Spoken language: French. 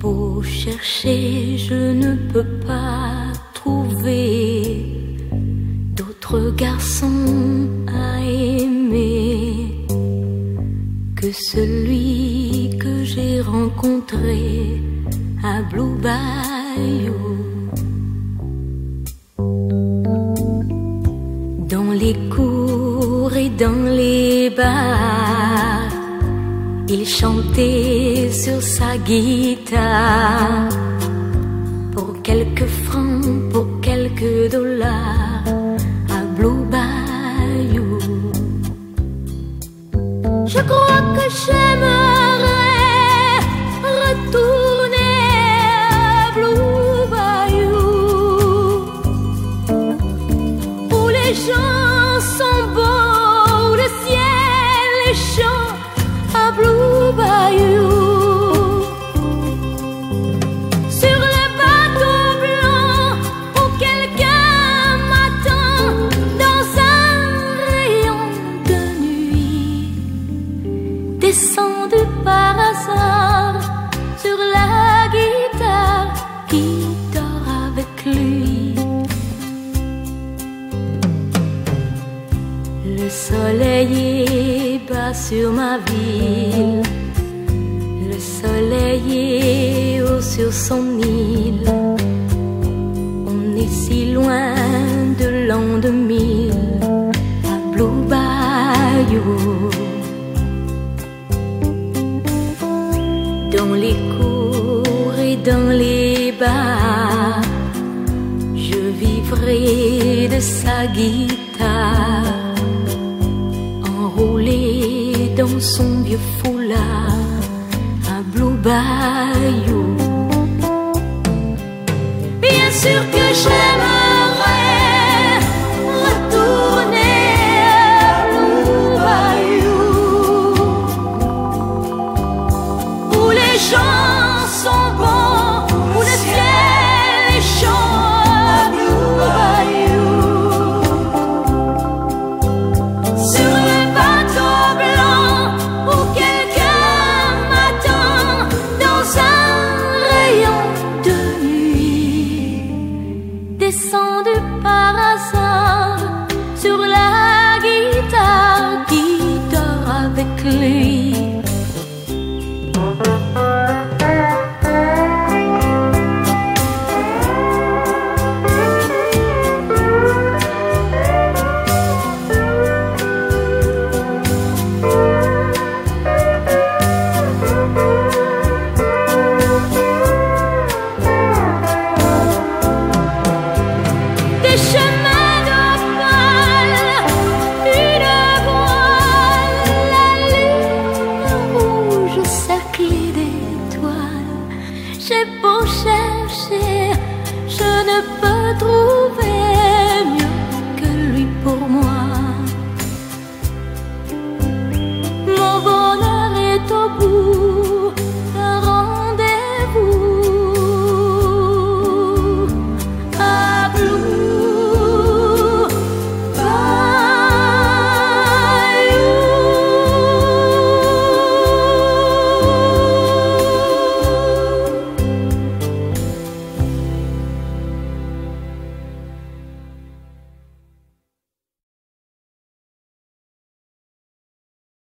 beau chercher, je ne peux pas trouver d'autres garçons à aimer que celui que j'ai rencontré à Blue Bayou. Dans les cours et dans les bars, il chantait sur sa guitare. Pour quelques francs, pour quelques dollars à Blue Bayou. Je crois que j'aimerais retourner à Blue Bayou. Où les gens sont beaux, où le ciel est chaud descendu par hasard sur la guitare qui dort avec lui. Le soleil est bas sur ma ville, le soleil est haut sur son île. On est si loin de l'an 2000 à Blue Bayou. Dans les cours et dans les bars, je vivrai de sa guitare enroulé dans son vieux foulard à Blue Bayou. Bien sûr que j'aime descendu par hasard sur la guitare qui avec lui. the